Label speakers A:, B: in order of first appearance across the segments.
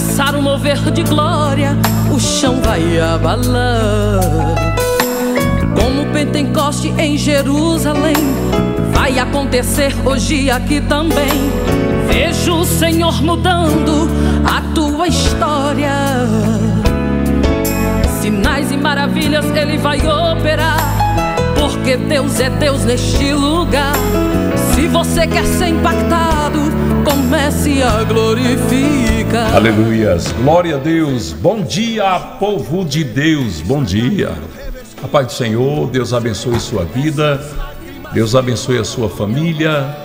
A: Começar um mover de glória, o chão vai abalar. Como Pentecoste em Jerusalém, vai acontecer hoje aqui também. Vejo o Senhor mudando a tua história. Sinais e maravilhas Ele vai operar, porque Deus é Deus neste lugar. Se você quer ser impactado, comece a glorificar.
B: Aleluias, glória a Deus. Bom dia, povo de Deus, bom dia. A paz do Senhor, Deus abençoe sua vida, Deus abençoe a sua família,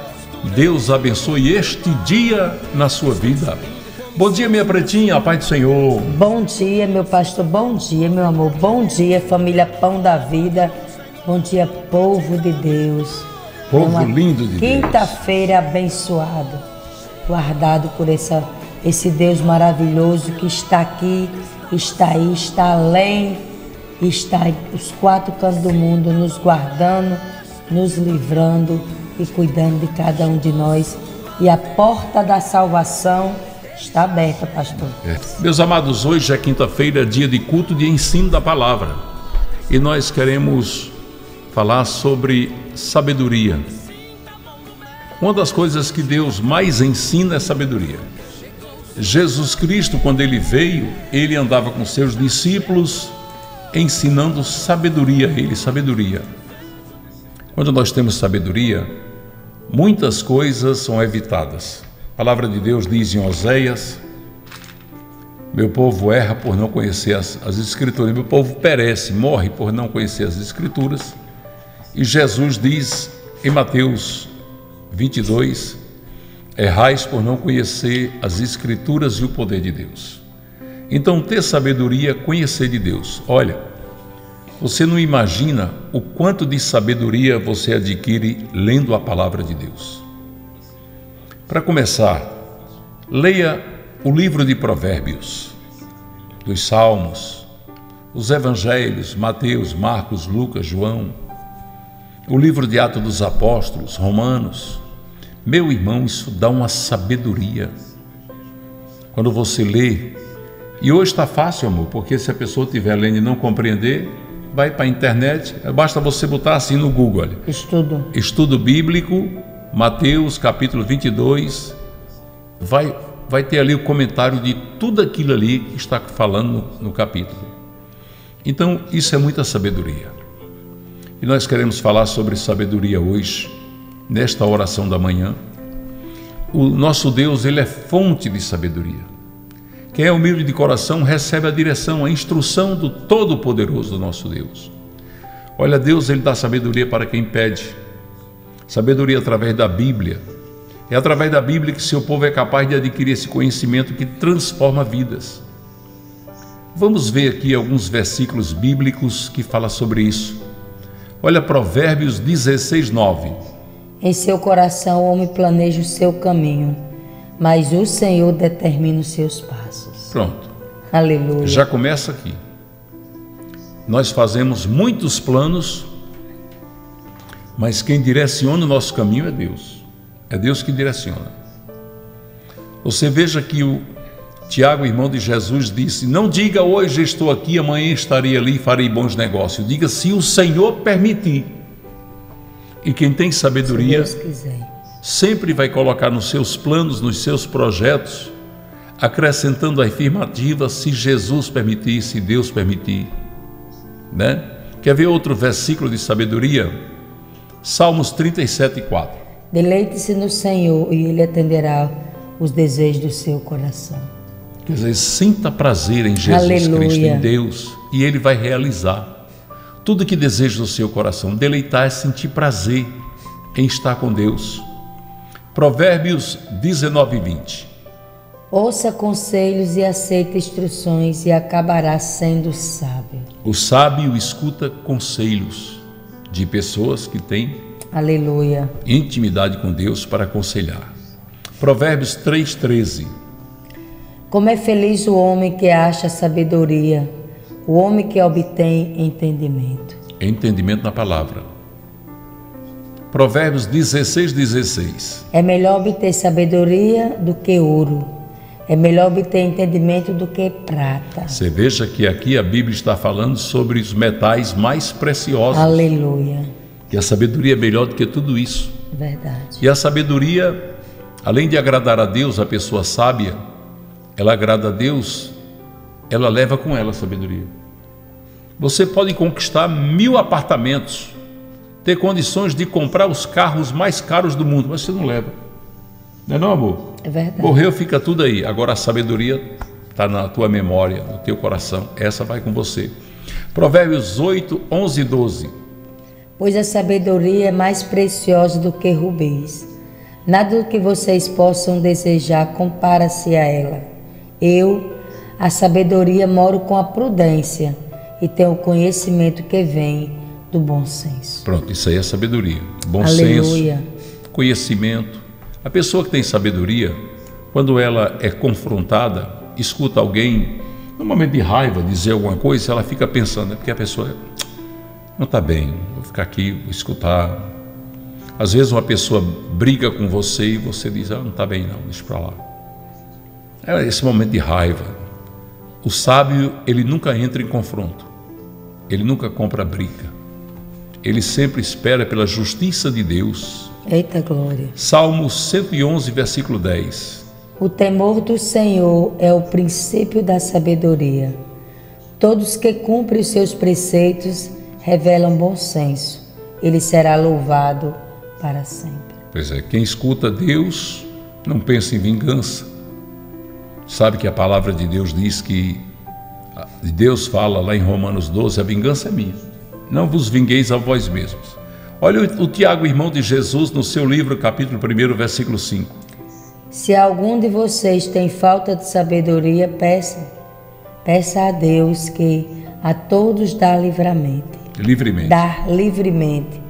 B: Deus abençoe este dia na sua vida. Bom dia, minha pretinha, a paz do Senhor.
C: Bom dia, meu pastor, bom dia, meu amor, bom dia, família Pão da Vida, bom dia, povo de Deus.
B: Povo lindo de Deus.
C: Quinta-feira abençoado, guardado por essa, esse Deus maravilhoso que está aqui, está aí, está além, está os quatro cantos do mundo, nos guardando, nos livrando e cuidando de cada um de nós. E a porta da salvação está aberta, pastor.
B: É. Meus amados, hoje é quinta-feira, dia de culto de ensino da palavra. E nós queremos falar sobre sabedoria. Uma das coisas que Deus mais ensina é sabedoria. Jesus Cristo, quando ele veio, ele andava com seus discípulos ensinando sabedoria a eles, sabedoria. Quando nós temos sabedoria, muitas coisas são evitadas. A palavra de Deus diz em Oséias: Meu povo erra por não conhecer as, as Escrituras, meu povo perece, morre por não conhecer as Escrituras. E Jesus diz em Mateus 22: Errais por não conhecer as Escrituras e o poder de Deus. Então, ter sabedoria, conhecer de Deus. Olha, você não imagina o quanto de sabedoria você adquire lendo a palavra de Deus. Para começar, leia o livro de Provérbios, dos Salmos, os Evangelhos, Mateus, Marcos, Lucas, João, o livro de Atos dos Apóstolos, Romanos. Meu irmão, isso dá uma sabedoria. Quando você lê, e hoje está fácil, amor, porque se a pessoa estiver lendo e não compreender, vai para a internet, basta você botar assim no Google. Olha.
C: Estudo.
B: Estudo bíblico, Mateus capítulo 22, vai, vai ter ali o comentário de tudo aquilo ali que está falando no, no capítulo. Então, isso é muita sabedoria. E nós queremos falar sobre sabedoria hoje, nesta oração da manhã. O nosso Deus, ele é fonte de sabedoria. Quem é humilde de coração recebe a direção, a instrução do Todo-Poderoso do nosso Deus. Olha, Deus, ele dá sabedoria para quem pede. Sabedoria através da Bíblia. É através da Bíblia que seu povo é capaz de adquirir esse conhecimento que transforma vidas. Vamos ver aqui alguns versículos bíblicos que falam sobre isso. Olha Provérbios 16, 9.
C: Em seu coração o homem planeja o seu caminho, mas o Senhor determina os seus passos.
B: Pronto.
C: Aleluia.
B: Já começa aqui. Nós fazemos muitos planos, mas quem direciona o nosso caminho é Deus. É Deus que direciona. Você veja que o Tiago, irmão de Jesus, disse: Não diga hoje estou aqui, amanhã estarei ali e farei bons negócios. Diga se o Senhor permitir. E quem tem sabedoria sempre vai colocar nos seus planos, nos seus projetos, acrescentando a afirmativa se Jesus permitir, se Deus permitir. Né? Quer ver outro versículo de sabedoria? Salmos 37, 4.
C: Deleite-se no Senhor e Ele atenderá os desejos do seu coração.
B: Quer dizer, sinta prazer em Jesus
C: Aleluia.
B: Cristo, em Deus, e Ele vai realizar tudo que deseja no seu coração. Deleitar é sentir prazer em estar com Deus. Provérbios 19, 20.
C: Ouça conselhos e aceite instruções e acabará sendo sábio.
B: O sábio escuta conselhos de pessoas que têm
C: Aleluia.
B: intimidade com Deus para aconselhar. Provérbios 3,13.
C: Como é feliz o homem que acha sabedoria, o homem que obtém entendimento.
B: Entendimento na palavra. Provérbios 16, 16.
C: É melhor obter sabedoria do que ouro, É melhor obter entendimento do que prata.
B: Você veja que aqui a Bíblia está falando sobre os metais mais preciosos.
C: Aleluia.
B: E a sabedoria é melhor do que tudo isso.
C: Verdade.
B: E a sabedoria, além de agradar a Deus, a pessoa sábia, ela agrada a Deus, ela leva com ela a sabedoria. Você pode conquistar mil apartamentos, ter condições de comprar os carros mais caros do mundo, mas você não leva. Não é não, amor?
C: É verdade.
B: Morreu, fica tudo aí. Agora a sabedoria está na tua memória, no teu coração. Essa vai com você. Provérbios 8, 11 e 12.
C: Pois a sabedoria é mais preciosa do que rubis. Nada do que vocês possam desejar compara-se a ela. Eu, a sabedoria, moro com a prudência e tenho o conhecimento que vem do bom senso.
B: Pronto, isso aí é sabedoria. Bom
C: Aleluia.
B: senso, conhecimento. A pessoa que tem sabedoria, quando ela é confrontada, escuta alguém, no momento de raiva, dizer alguma coisa, ela fica pensando, é porque a pessoa não está bem, vou ficar aqui, vou escutar. Às vezes uma pessoa briga com você e você diz, ah, não está bem não, deixa para lá. É esse momento de raiva. O sábio, ele nunca entra em confronto. Ele nunca compra briga. Ele sempre espera pela justiça de Deus.
C: Eita glória.
B: Salmo 111, versículo 10.
C: O temor do Senhor é o princípio da sabedoria. Todos que cumprem os seus preceitos revelam bom senso. Ele será louvado para sempre.
B: Pois é, quem escuta Deus não pensa em vingança. Sabe que a palavra de Deus diz que Deus fala lá em Romanos 12: a vingança é minha. Não vos vingueis a vós mesmos. Olha o, Tiago, irmão de Jesus, no seu livro, capítulo 1, versículo 5.
C: Se algum de vocês tem falta de sabedoria, peça. Peça a Deus que a todos dá livremente.
B: Livremente.
C: Dar livremente.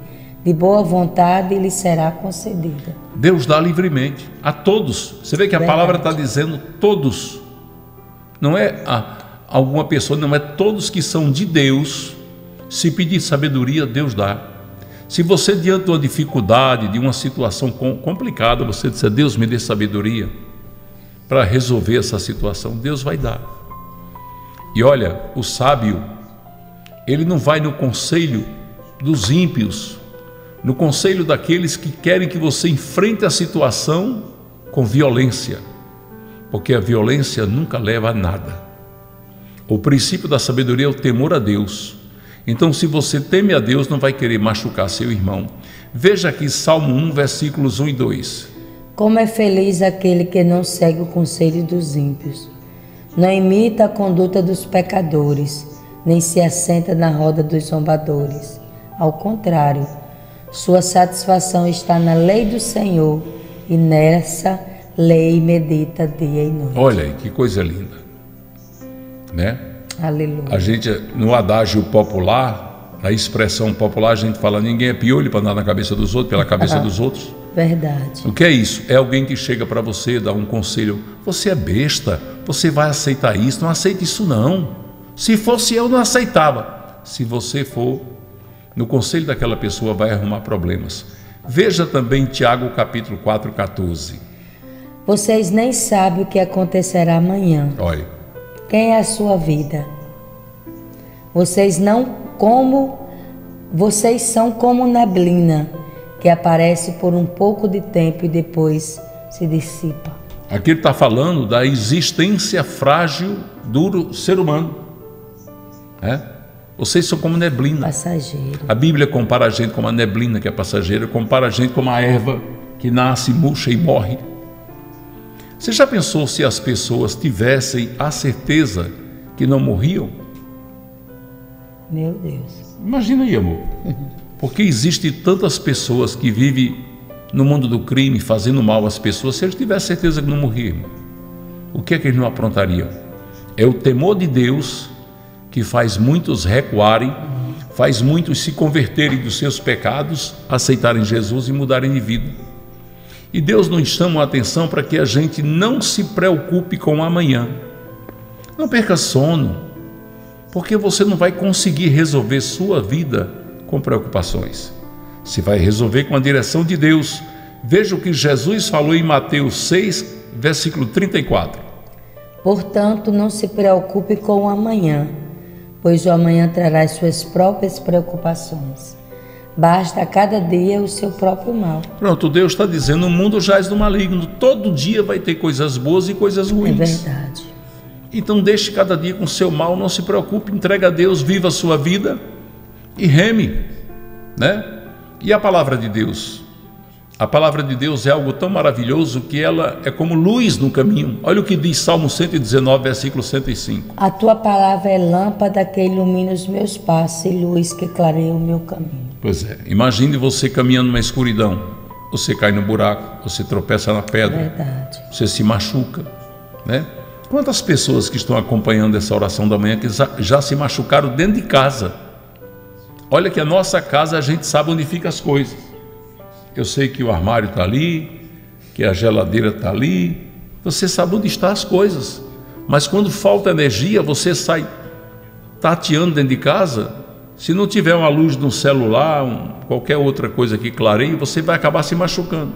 C: De boa vontade lhe será concedida.
B: Deus dá livremente a todos. Você vê que a
C: Verdade.
B: palavra está dizendo todos. Não é a, alguma pessoa, não é todos que são de Deus. Se pedir sabedoria, Deus dá. Se você, diante de uma dificuldade, de uma situação com- complicada, você disser, Deus me dê sabedoria para resolver essa situação, Deus vai dar. E olha, o sábio, ele não vai no conselho dos ímpios, no conselho daqueles que querem que você enfrente a situação com violência, porque a violência nunca leva a nada. O princípio da sabedoria é o temor a Deus. Então, se você teme a Deus, não vai querer machucar seu irmão. Veja aqui Salmo 1, versículos 1 e 2.
C: Como é feliz aquele que não segue o conselho dos ímpios, não imita a conduta dos pecadores, nem se assenta na roda dos zombadores. Ao contrário, sua satisfação está na lei do Senhor, e nessa lei medita dia e noite.
B: Olha aí, que coisa linda. Né?
C: Aleluia.
B: A gente, no adágio popular, na expressão popular, a gente fala: ninguém é piolho para andar na cabeça dos outros, pela cabeça dos outros.
C: Verdade.
B: O que é isso? É alguém que chega para você, dá um conselho. Você é besta, você vai aceitar isso? Não aceita isso não. Se fosse eu, não aceitava. Se você for no conselho daquela pessoa, vai arrumar problemas. Veja também Tiago capítulo 4, 14.
C: Vocês nem sabem o que acontecerá amanhã.
B: Olha,
C: Quem é a sua vida? Vocês não como vocês são como neblina que aparece por um pouco de tempo e depois se dissipa.
B: aqui ele está falando da existência frágil do ser humano. É? Vocês são como neblina.
C: Passageiro.
B: A Bíblia compara a gente como a neblina que é passageira, compara a gente como a erva que nasce, murcha e morre. Você já pensou se as pessoas tivessem a certeza que não morriam?
C: Meu Deus.
B: Imagina aí, amor. Porque existe tantas pessoas que vivem no mundo do crime, fazendo mal às pessoas, se eles tivessem certeza que não morriam, o que é que eles não aprontariam? É o temor de Deus que faz muitos recuarem, faz muitos se converterem dos seus pecados, aceitarem Jesus e mudarem de vida. E Deus nos chama a atenção para que a gente não se preocupe com o amanhã. Não perca sono, porque você não vai conseguir resolver sua vida com preocupações. Se vai resolver com a direção de Deus. Veja o que Jesus falou em Mateus 6, versículo 34.
C: Portanto, não se preocupe com o amanhã, pois o amanhã trará as suas próprias preocupações. Basta a cada dia o seu próprio mal.
B: Pronto, Deus está dizendo: o mundo jaz do maligno. Todo dia vai ter coisas boas e coisas ruins.
C: É verdade.
B: Então deixe cada dia com o seu mal, não se preocupe, entregue a Deus, viva a sua vida e reme, né? E a palavra de Deus? A palavra de Deus é algo tão maravilhoso que ela é como luz no caminho. Olha o que diz Salmo 119, versículo 105.
C: A tua palavra é lâmpada que ilumina os meus passos e luz que clareia o meu caminho.
B: Pois é, imagine você caminhando numa escuridão. Você cai no buraco, você tropeça na pedra,
C: Verdade.
B: você se machuca, né? Quantas pessoas que estão acompanhando essa oração da manhã que já, já se machucaram dentro de casa? Olha que a nossa casa a gente sabe onde ficam as coisas. Eu sei que o armário está ali, que a geladeira está ali. Você sabe onde estão as coisas. Mas quando falta energia, você sai tateando dentro de casa. Se não tiver uma luz no celular, um, qualquer outra coisa que clareie, você vai acabar se machucando.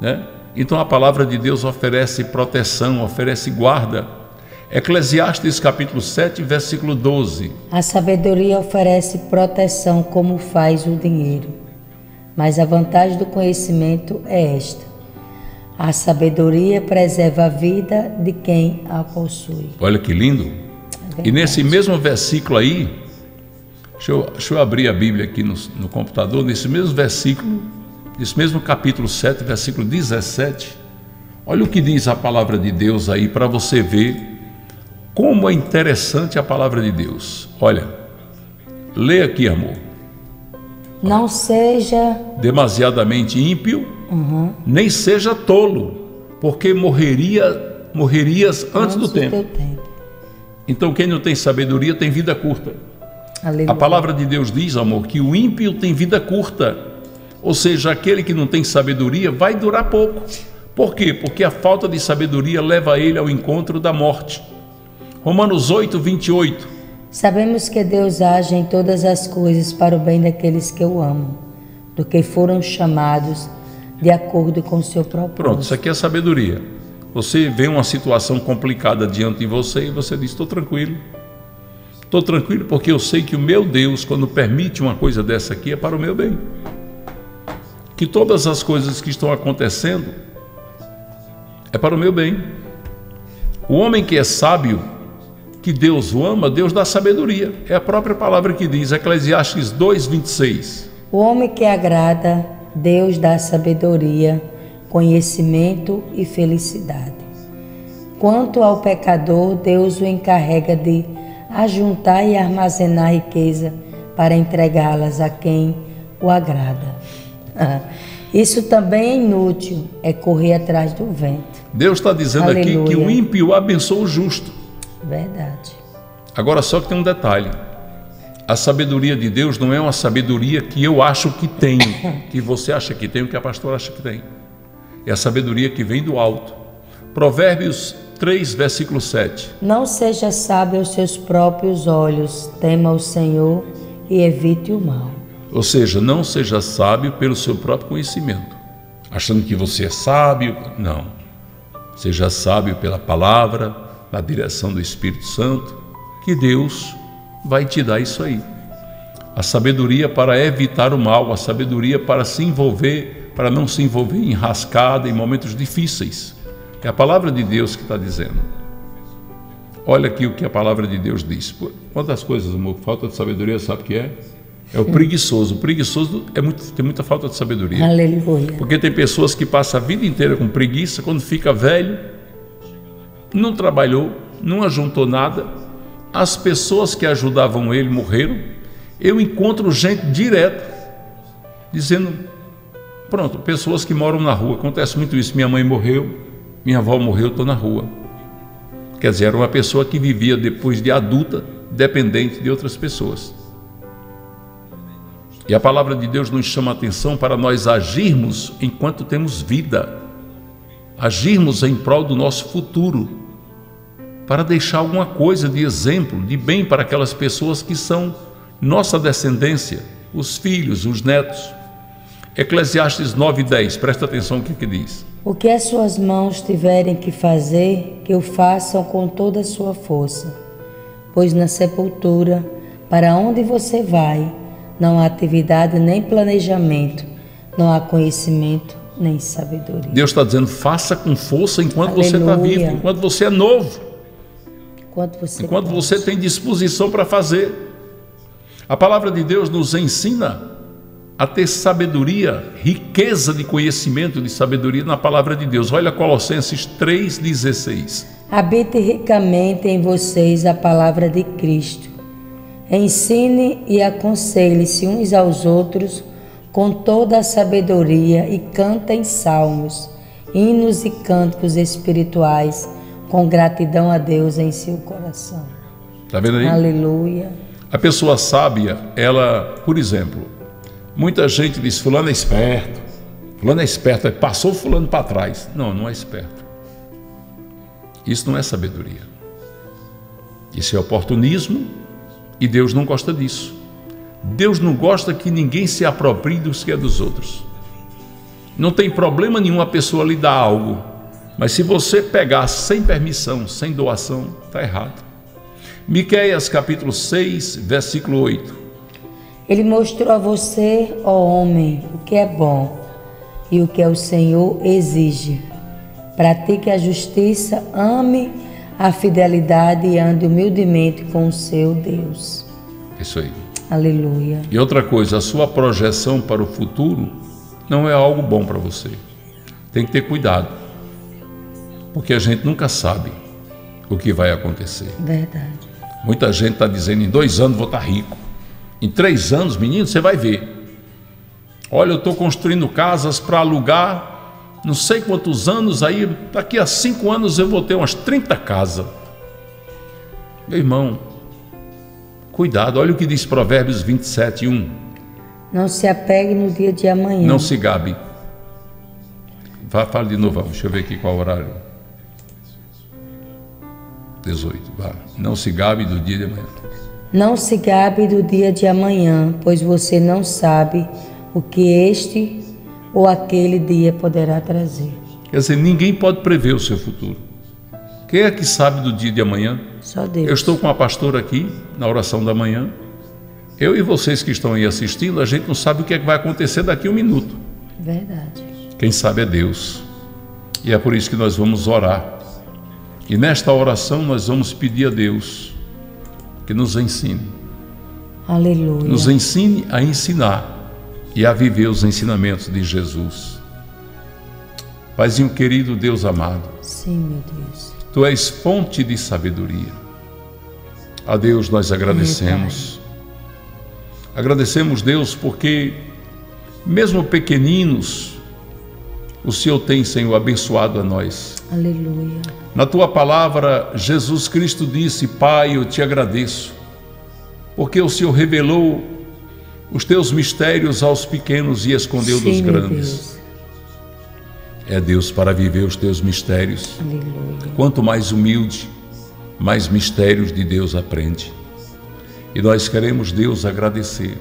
B: Né? Então a palavra de Deus oferece proteção, oferece guarda. Eclesiastes capítulo 7, versículo 12.
C: A sabedoria oferece proteção como faz o dinheiro. Mas a vantagem do conhecimento é esta: a sabedoria preserva a vida de quem a possui.
B: Olha que lindo.
C: É
B: e nesse mesmo versículo aí, deixa eu, deixa eu abrir a Bíblia aqui no, no computador, nesse mesmo versículo, nesse mesmo capítulo 7, versículo 17, olha o que diz a palavra de Deus aí para você ver como é interessante a palavra de Deus. Olha, lê aqui, amor.
C: Não seja
B: Demasiadamente ímpio, nem seja tolo, porque morreria, morrerias antes do tempo.
C: teu tempo.
B: Então, quem não tem sabedoria tem vida curta.
C: Aleluia.
B: A palavra de Deus diz, amor, que o ímpio tem vida curta. Ou seja, aquele que não tem sabedoria vai durar pouco. Por quê? Porque a falta de sabedoria leva ele ao encontro da morte. Romanos 8, 28.
C: Sabemos que Deus age em todas as coisas para o bem daqueles que o amam, do que foram chamados de acordo com o seu propósito.
B: Pronto, isso aqui é sabedoria. Você vê uma situação complicada diante de você e você diz: Estou tranquilo. Estou tranquilo porque eu sei que o meu Deus, quando permite uma coisa dessa aqui, é para o meu bem. Que todas as coisas que estão acontecendo é para o meu bem. O homem que é sábio, que Deus o ama, Deus dá sabedoria. É a própria palavra que diz, Eclesiastes 2, 26.
C: O homem que agrada, Deus dá sabedoria, conhecimento e felicidade. Quanto ao pecador, Deus o encarrega de ajuntar e armazenar riqueza para entregá-las a quem o agrada. Isso também é inútil, é correr atrás do vento.
B: Deus está dizendo aqui que
C: Aleluia.
B: o ímpio abençoa o justo.
C: Verdade.
B: Agora só que tem um detalhe. A sabedoria de Deus não é uma sabedoria que eu acho que tenho, que você acha que tem, que a pastora acha que tem. É a sabedoria que vem do alto. Provérbios 3, versículo 7.
C: Não seja sábio aos seus próprios olhos, tema o Senhor e evite o mal.
B: Ou seja, não seja sábio pelo seu próprio conhecimento, achando que você é sábio. Não. Seja sábio pela palavra, na direção do Espírito Santo, que Deus vai te dar isso aí. A sabedoria para evitar o mal, a sabedoria para se envolver, para não se envolver em rascada, em momentos difíceis. É a palavra de Deus que está dizendo. Olha aqui o que a palavra de Deus diz. Quantas coisas, amor, falta de sabedoria, sabe o que é? É o preguiçoso. O preguiçoso é muito, tem muita falta de sabedoria.
C: Aleluia.
B: Porque tem pessoas que passam a vida inteira com preguiça, quando fica velho, não trabalhou, não ajuntou nada. As pessoas que ajudavam ele morreram. Eu encontro gente direto dizendo: pronto, pessoas que moram na rua. Acontece muito isso. Minha mãe morreu, minha avó morreu, estou na rua. Quer dizer, era uma pessoa que vivia depois de adulta, dependente de outras pessoas. E a palavra de Deus nos chama a atenção para nós agirmos enquanto temos vida, agirmos em prol do nosso futuro, para deixar alguma coisa de exemplo, de bem para aquelas pessoas que são nossa descendência, os filhos, os netos. Eclesiastes 9:10, presta atenção o que, que diz.
C: O que as suas mãos tiverem que fazer, que o façam com toda a sua força, pois na sepultura, para onde você vai, não há atividade nem planejamento, não há conhecimento nem sabedoria.
B: Deus está dizendo: faça com força enquanto Aleluia. você está vivo, enquanto você é novo, enquanto você, enquanto você tem disposição para fazer. A palavra de Deus nos ensina a ter sabedoria, riqueza de conhecimento de sabedoria na palavra de Deus. Olha Colossenses 3,16.
C: Habite ricamente em vocês a palavra de Cristo. Ensine e aconselhe-se uns aos outros com toda a sabedoria e cantem salmos, hinos e cânticos espirituais com gratidão a Deus em seu coração.
B: Está vendo aí?
C: Aleluia.
B: A pessoa sábia, ela, por exemplo, Muita gente diz: Fulano é esperto, Fulano é esperto, passou Fulano para trás. Não, não é esperto. Isso não é sabedoria. Isso é oportunismo e Deus não gosta disso. Deus não gosta que ninguém se aproprie dos que é dos outros. Não tem problema nenhum a pessoa lhe dar algo, mas se você pegar sem permissão, sem doação, está errado. Miqueias capítulo 6, versículo 8.
C: Ele mostrou a você, ó homem, o que é bom e o que é o Senhor exige. Pratique a justiça, ame a fidelidade e ande humildemente com o seu Deus.
B: Isso aí.
C: Aleluia.
B: E outra coisa, a sua projeção para o futuro não é algo bom para você. Tem que ter cuidado, porque a gente nunca sabe o que vai acontecer.
C: Verdade.
B: Muita gente está dizendo: em dois anos vou estar tá rico. Em três anos, menino, você vai ver. Olha, eu estou construindo casas para alugar, não sei quantos anos, aí daqui a cinco anos eu vou ter umas 30 casas. Meu irmão, cuidado, olha o que diz Provérbios 27, 1.
C: Não se apegue no dia de amanhã.
B: Não se gabe. Fala de novo, deixa eu ver aqui qual horário. 18, vá. Não se gabe do dia de amanhã.
C: Não se gabe do dia de amanhã, pois você não sabe o que este ou aquele dia poderá trazer.
B: Quer dizer, ninguém pode prever o seu futuro. Quem é que sabe do dia de amanhã?
C: Só Deus.
B: Eu estou com a pastora aqui na oração da manhã. Eu e vocês que estão aí assistindo, a gente não sabe o que, é que vai acontecer daqui a um minuto.
C: Verdade.
B: Quem sabe é Deus. E é por isso que nós vamos orar. E nesta oração nós vamos pedir a Deus que nos ensine.
C: Aleluia.
B: Nos ensine a ensinar e a viver os ensinamentos de Jesus. Paizinho querido, Deus amado.
C: Sim, meu Deus.
B: Tu és fonte de sabedoria. A Deus nós agradecemos. Agradecemos, Deus, porque mesmo pequeninos, o Senhor tem, Senhor, abençoado a nós.
C: Aleluia.
B: Na tua palavra, Jesus Cristo disse: Pai, eu te agradeço, porque o Senhor revelou os teus mistérios aos pequenos e escondeu Sim, dos grandes. Deus. É Deus para viver os teus mistérios.
C: Aleluia.
B: Quanto mais humilde, mais mistérios de Deus aprende. E nós queremos, Deus, agradecer.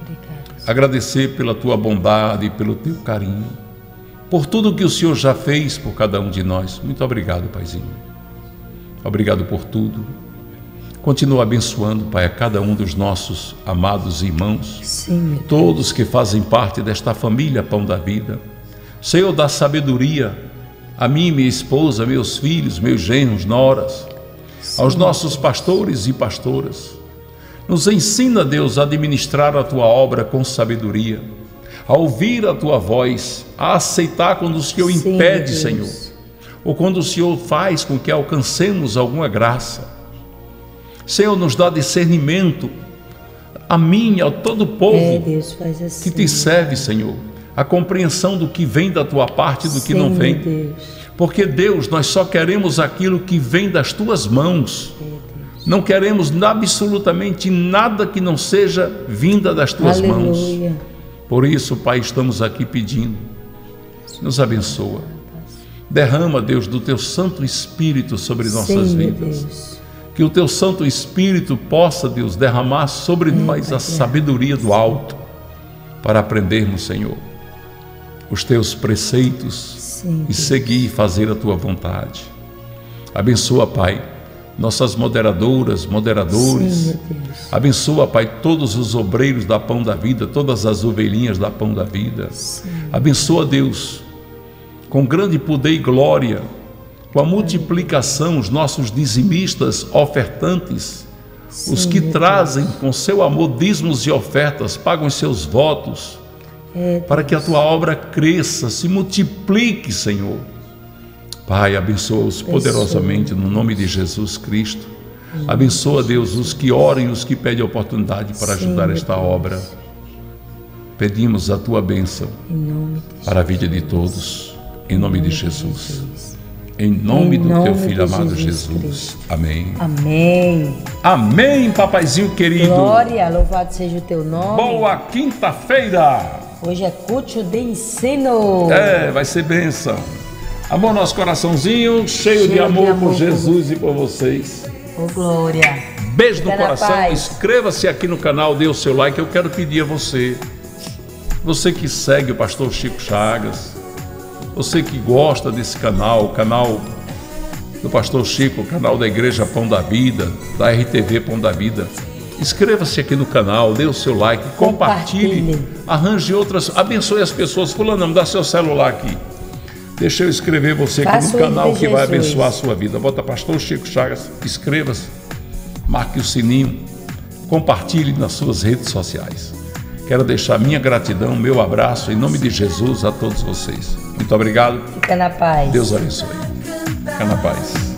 B: Obrigada. Agradecer pela tua bondade e pelo teu carinho por tudo que o Senhor já fez por cada um de nós. Muito obrigado, Paizinho. Obrigado por tudo. Continua abençoando, Pai, a cada um dos nossos amados irmãos,
C: Sim,
B: todos que fazem parte desta família Pão da Vida. Senhor, dá sabedoria a mim, minha esposa, meus filhos, meus genros, noras, Sim, aos nossos pastores e pastoras. Nos ensina, Deus, a administrar a tua obra com sabedoria a ouvir a tua voz, a aceitar quando o Senhor Sim, impede, Senhor, ou quando o Senhor faz com que alcancemos alguma graça. Senhor, nos dá discernimento a mim, a todo o povo
C: é, Deus, assim.
B: que te serve, Senhor, a compreensão do que vem da tua parte e do que Sim, não vem.
C: Deus.
B: Porque, Deus, nós só queremos aquilo que vem das tuas mãos.
C: É,
B: não queremos absolutamente nada que não seja vinda das tuas
C: Aleluia.
B: mãos. Por isso, Pai, estamos aqui pedindo, nos abençoa. Derrama, Deus, do teu Santo Espírito sobre nossas
C: Sim,
B: vidas. Que o teu Santo Espírito possa, Deus, derramar sobre é, nós a sabedoria do alto para aprendermos, Senhor, os teus preceitos
C: Sim,
B: e seguir e fazer a tua vontade. Abençoa, Pai, nossas moderadoras, moderadores.
C: Sim, Deus.
B: Abençoa, Pai, todos os obreiros da Pão da Vida, todas as ovelhinhas da Pão da Vida.
C: Sim.
B: Abençoa, Deus, com grande poder e glória, com a multiplicação, os nossos dizimistas, ofertantes,
C: Sim,
B: os que trazem com seu amor dízimos e ofertas, pagam os seus votos,
C: É,
B: para que a tua obra cresça, se multiplique, Senhor. Pai, abençoa-os poderosamente no nome de Jesus Cristo. Abençoa, Deus, os que oram e os que pedem oportunidade para ajudar esta obra. Pedimos a tua bênção para a vida de todos, em nome de Jesus. Em nome
C: Em
B: do
C: nome
B: teu
C: de
B: filho amado
C: Jesus
B: Jesus. Amém.
C: Amém.
B: Amém, papaizinho querido.
C: Glória, louvado seja o teu nome.
B: Boa quinta-feira.
C: Hoje é culto de ensino.
B: É, vai ser bênção. Amor, nosso coraçãozinho cheio,
C: Cheio
B: de
C: de
B: amor,
C: amor
B: por
C: por
B: Jesus e por vocês.
C: Ô, glória.
B: Beijo no
C: Fica
B: coração. Inscreva-se aqui no canal, dê o seu like. Eu quero pedir a você, você que segue o pastor Chico Chagas, você que gosta desse canal, o canal do pastor Chico, o canal da Igreja Pão da Vida, da RTV Pão da Vida. Inscreva-se aqui no canal, dê o seu like, compartilhe,
C: Compartilhe.
B: arranje outras, abençoe as pessoas. Fulano, me dá seu celular aqui. Deixa eu escrever você aqui
C: Faça
B: no canal que vai abençoar a sua vida. Bota Pastor Chico Chagas, inscreva-se, marque o sininho, compartilhe nas suas redes sociais. Quero deixar minha gratidão, meu abraço em nome de Jesus a todos vocês. Muito obrigado.
C: Fica na paz.
B: Deus abençoe. Fica na paz.